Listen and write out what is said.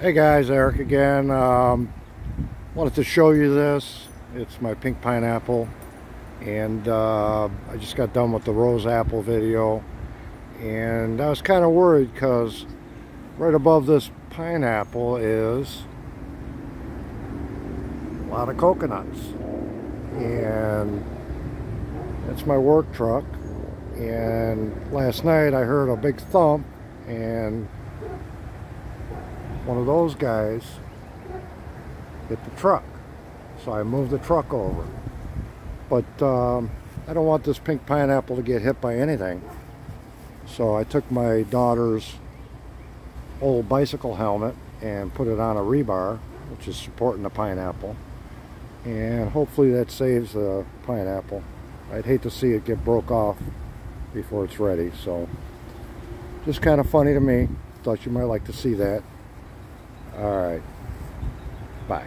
Hey guys, Eric again. Um, wanted to show you this. It's my pink pineapple. And uh, I just got done with the rose apple video. And I was kind of worried because right above this pineapple is a lot of coconuts. And it's my work truck. And last night I heard a big thump and one of those guys hit the truck. So I moved the truck over. But um, I don't want this pink pineapple to get hit by anything. So I took my daughter's old bicycle helmet and put it on a rebar, which is supporting the pineapple. And hopefully that saves the pineapple. I'd hate to see it get broke off before it's ready. So just kind of funny to me. Thought you might like to see that. All right. Bye.